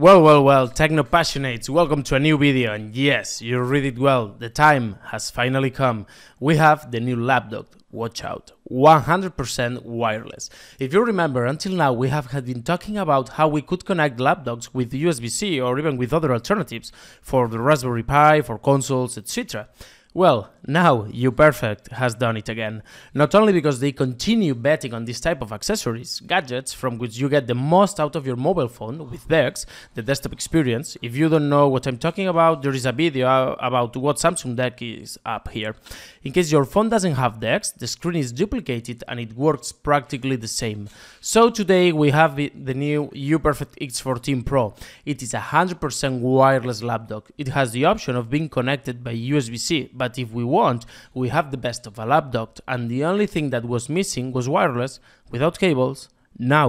Well, well, well, techno passionates, welcome to a new video. And yes, you read it well, the time has finally come. We have the new lapdock. Watch out, 100% wireless. If you remember, until now we have had been talking about how we could connect lapdocks with USB-C or even with other alternatives for the Raspberry Pi, for consoles, etc. Well, now uPerfect has done it again. Not only because they continue betting on this type of accessories, gadgets from which you get the most out of your mobile phone with DeX, the desktop experience. If you don't know what I'm talking about, there is a video about what Samsung DeX is up here. In case your phone doesn't have DeX, the screen is duplicated and it works practically the same. So today we have the new uPerfect X14 Pro. It is a 100% wireless lapdock. It has the option of being connected by USB-C but if we want, we have the best of a lapdock, and the only thing that was missing was wireless, without cables. Now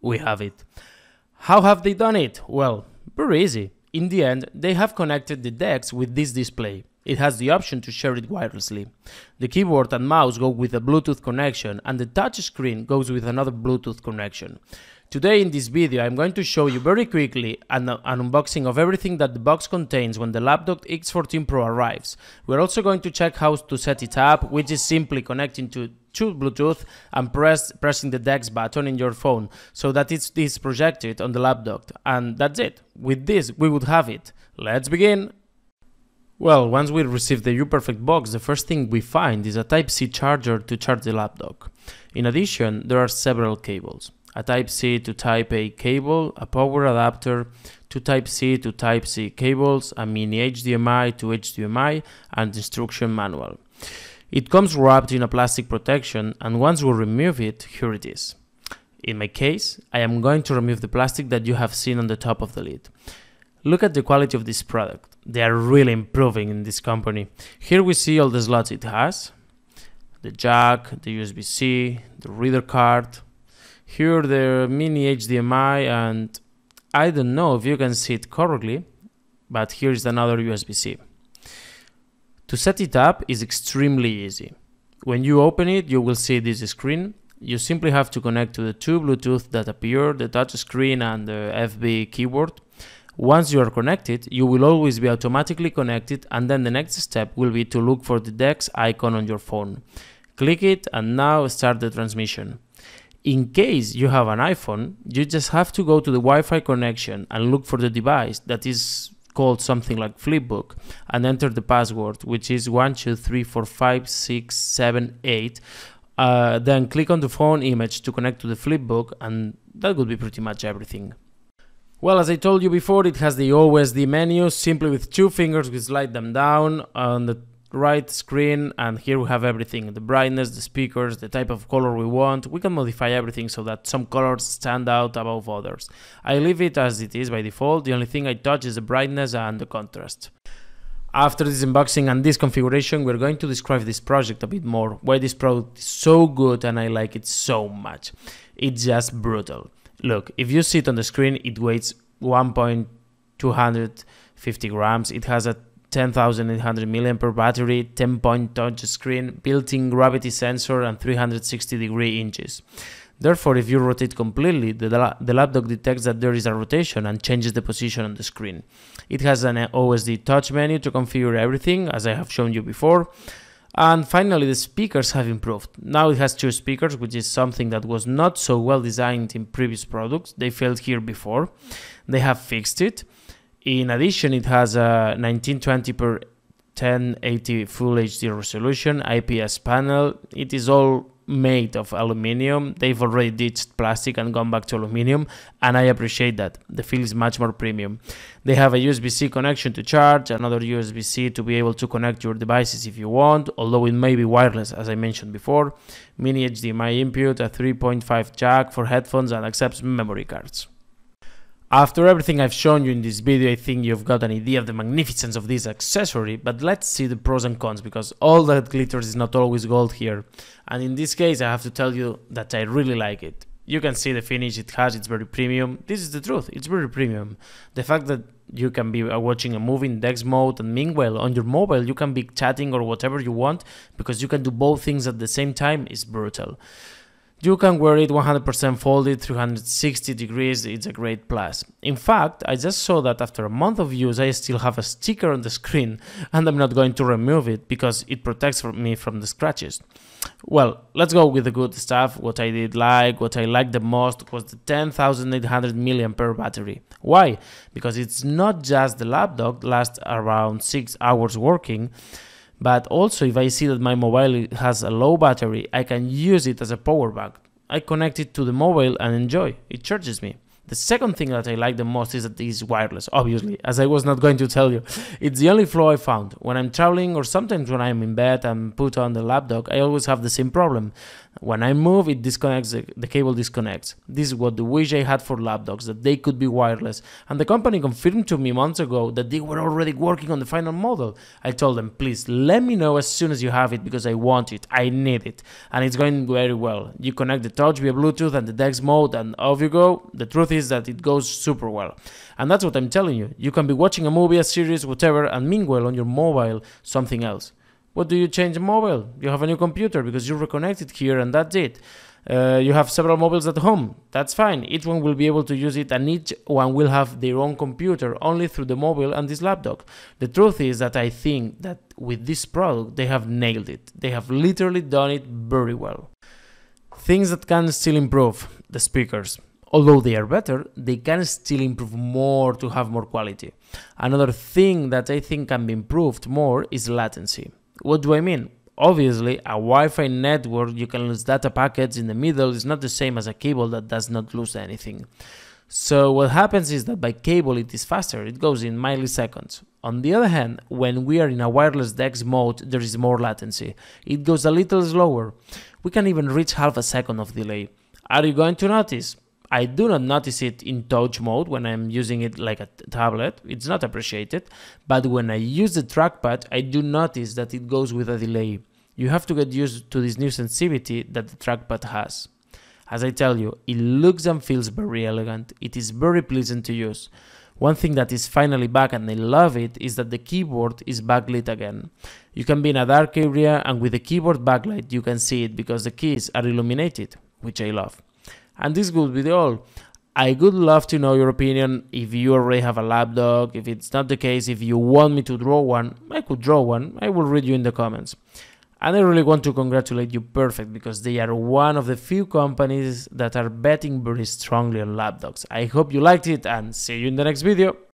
we have it. How have they done it? Well, very easy. In the end, they have connected the DeX with this display. It has the option to share it wirelessly. The keyboard and mouse go with a Bluetooth connection and the touch screen goes with another Bluetooth connection. Today in this video I'm going to show you very quickly an, an, unboxing of everything that the box contains when the lapdock X14 Pro arrives. We're also going to check how to set it up, which is simply connecting to, to Bluetooth and press, pressing the DeX button in your phone so that it is projected on the lapdock. And that's it. With this we would have it. Let's begin! Well, once we receive the uPerfect box, the first thing we find is a Type-C charger to charge the lapdock. In addition, there are several cables a Type-C to Type-A cable, a power adapter, two Type-C to Type-C cables, a mini HDMI to HDMI, and instruction manual. It comes wrapped in a plastic protection and once we remove it, here it is. In my case, I am going to remove the plastic that you have seen on the top of the lid. Look at the quality of this product. They are really improving in this company. Here we see all the slots it has. The jack, the USB-C, the reader card, here the mini HDMI and I don't know if you can see it correctly, but here's another USB-C. To set it up is extremely easy. When you open it, you will see this screen. You simply have to connect to the two Bluetooth that appear, the touch screen and the FB keyboard. Once you are connected, you will always be automatically connected and then the next step will be to look for the DeX icon on your phone. Click it and now start the transmission. In case you have an iPhone, you just have to go to the Wi-Fi connection and look for the device that is called something like Flipbook and enter the password, which is one two three four five six seven eight. Uh, then click on the phone image to connect to the Flipbook, and that would be pretty much everything. Well, as I told you before, it has the OSD menu. Simply with two fingers, we slide them down on the right screen and here we have everything. The brightness the speakers the type of color we want. We can modify everything so that some colors stand out above others. I leave it as it is by default. The only thing i touch is the brightness and the contrast. After this unboxing and this configuration we're going to describe this project a bit more. Why this product is so good and i like it so much. It's just brutal. Look if you see it on the screen it weighs 1.250 grams. It has a 10,800 mAh battery, 10-point touch screen, built-in gravity sensor and 360 degree inches. Therefore, if you rotate completely, the, the lapdock detects that there is a rotation and changes the position on the screen. It has an OSD touch menu to configure everything, as I have shown you before. And finally, the speakers have improved. Now it has two speakers, which is something that was not so well designed in previous products. They failed here before. They have fixed it. In addition, it has a 1920 per 1080 Full HD resolution, IPS panel. It is all made of aluminium. They've already ditched plastic and gone back to aluminium, and I appreciate that. The feel is much more premium. They have a USB-C connection to charge, another USB-C to be able to connect your devices if you want, although it may be wireless as I mentioned before. Mini HDMI input, a 3.5 jack for headphones and accepts memory cards. After everything I've shown you in this video, I think you've got an idea of the magnificence of this accessory, but let's see the pros and cons, because all that glitters is not always gold here. And in this case, I have to tell you that I really like it. You can see the finish it has, it's very premium. This is the truth, it's very premium. The fact that you can be uh, watching a movie in DeX mode and meanwhile on your mobile you can be chatting or whatever you want because you can do both things at the same time is brutal. You can wear it 100% folded 360 degrees, it's a great plus. In fact, I just saw that after a month of use I still have a sticker on the screen and I'm not going to remove it because it protects me from the scratches. Well, let's go with the good stuff. What I did like, what I liked the most was the 10,800 mAh battery. Why? Because it's not just the laptop lasts around 6 hours working, but also if I see that my mobile has a low battery, I can use it as a power bank. I connect it to the mobile and enjoy. It charges me. The second thing that I like the most is that it is wireless, obviously, as I was not going to tell you. It's the only flaw I found. When I'm traveling or sometimes when I'm in bed and put on the laptop, I always have the same problem. When I move, it disconnects, the, cable disconnects. This is what the wish I had for laptops, that they could be wireless. And the company confirmed to me months ago that they were already working on the final model. I told them, please let me know as soon as you have it because I want it, I need it. And it's going very well. You connect the touch via Bluetooth and the DeX mode and off you go. The truth is that it goes super well. And that's what I'm telling you. You can be watching a movie, a series, whatever, and meanwhile on your mobile, something else. What do you change mobile? You have a new computer because you reconnected here and that's it. Uh, you have several mobiles at home. That's fine. Each one will be able to use it and each one will have their own computer only through the mobile and this laptop. The truth is that I think that with this product they have nailed it. They have literally done it very well. Things that can still improve the speakers. Although they are better, they can still improve more to have more quality. Another thing that I think can be improved more is latency. What do I mean? Obviously, a Wi-Fi network you can lose data packets in the middle is not the same as a cable that does not lose anything. So what happens is that by cable it is faster, it goes in milliseconds. On the other hand, when we are in a wireless DeX mode, there is more latency. It goes a little slower. We can even reach half a second of delay. Are you going to notice? I do not notice it in touch mode when I'm using it like a tablet, it's not appreciated, but when I use the trackpad, I do notice that it goes with a delay. You have to get used to this new sensitivity that the trackpad has. As I tell you, it looks and feels very elegant, it is very pleasant to use. One thing that is finally back and I love it is that the keyboard is backlit again. You can be in a dark area and with the keyboard backlight you can see it because the keys are illuminated, which I love. And this would be all. I would love to know your opinion if you already have a lapdock. If it's not the case, if you want me to draw one, I could draw one. I will read you in the comments. And I really want to congratulate uPerfect because they are one of the few companies that are betting very strongly on lapdocks. I hope you liked it and see you in the next video.